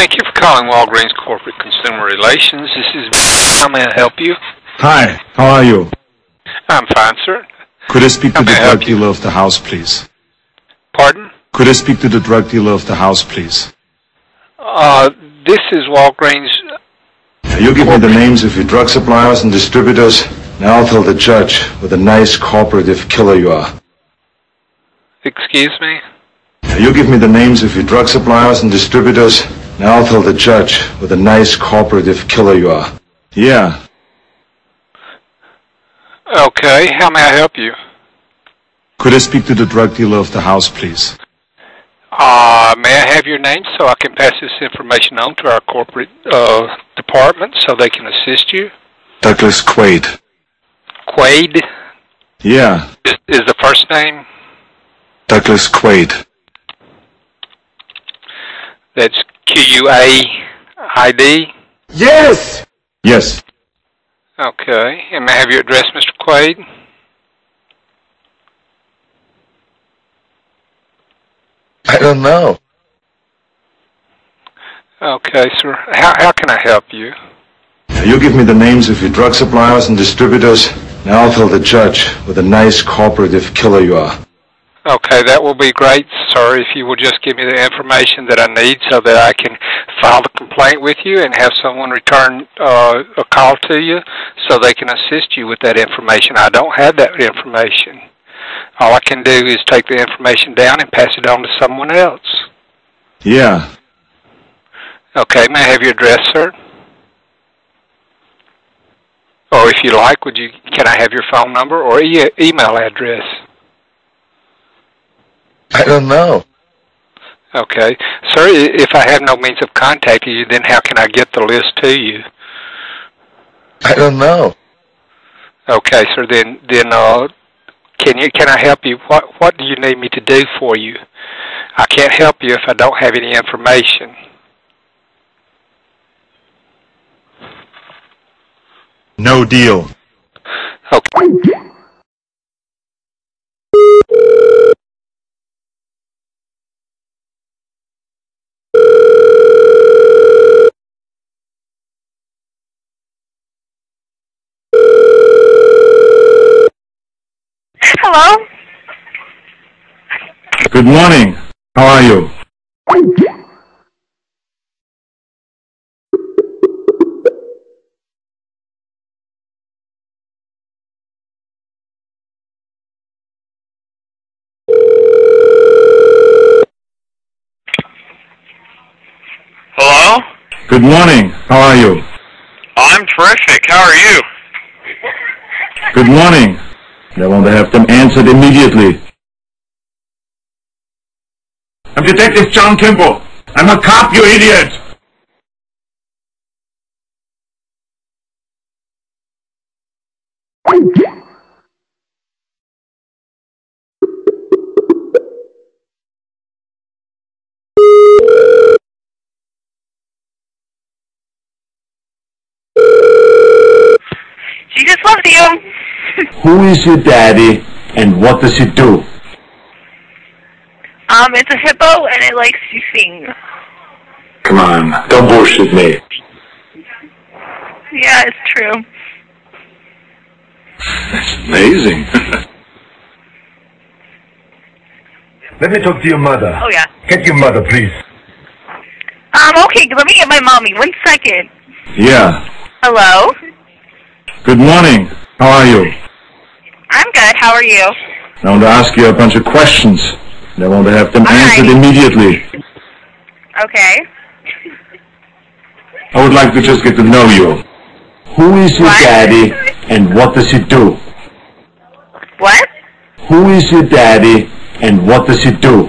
Thank you for calling Walgreens Corporate Consumer Relations. This is how may I help you? Hi, how are you? I'm fine, sir. Could I speak to the drug dealer of the house, please? Pardon? Could I speak to the drug dealer of the house, please? Uh, this is Walgreens. You give me the names of your drug suppliers and distributors, and I'll tell the judge what a nice cooperative killer you are. Excuse me? You give me the names of your drug suppliers and distributors, and I'll tell the judge what a nice cooperative killer you are. Yeah. Okay, how may I help you? Could I speak to the drug dealer of the house, please? Uh, may I have your name so I can pass this information on to our corporate uh, department so they can assist you? Douglas Quaid. Quaid Yeah, is, is the first name. Douglas Quaid. That's Q U A I D. Yes! Yes. Okay, and may I have your address, Mr. Quaid? I don't know. Okay, sir. How how can I help you? You give me the names of your drug suppliers and distributors, and I'll tell the judge what a nice cooperative killer you are. Okay, that will be great, sir, if you will just give me the information that I need so that I can file the complaint with you and have someone return uh, a call to you so they can assist you with that information. I don't have that information. All I can do is take the information down and pass it on to someone else. Yeah. Okay, may I have your address, sir? Or if you like, would you can I have your phone number or e- email address? I don't know. Okay. Sir, if I have no means of contacting you, then how can I get the list to you? I don't know. Okay, sir, then then uh can you can I help you? What what do you need me to do for you? I can't help you if I don't have any information. No deal. Okay. Hello? Good morning. How are you? Hello? Good morning. How are you? I'm terrific. How are you? Good morning. I want to have them answered immediately. I'm Detective John Kimble. I'm a cop, you idiot loves you. Who is your daddy and what does he do? Um, it's a hippo and it likes to sing. Come on, don't bullshit me. Yeah, it's true. That's amazing. Let me talk to your mother. Oh yeah. Get your mother, please. Um, okay, let me get my mommy. One second. yeah. Hello? Good morning. How are you? I'm good. How are you? I want to ask you a bunch of questions. and I want to have them All answered right. immediately. Okay. I would like to just get to know you. Who is your What? daddy and what does he do? What? Who is your daddy and what does he do?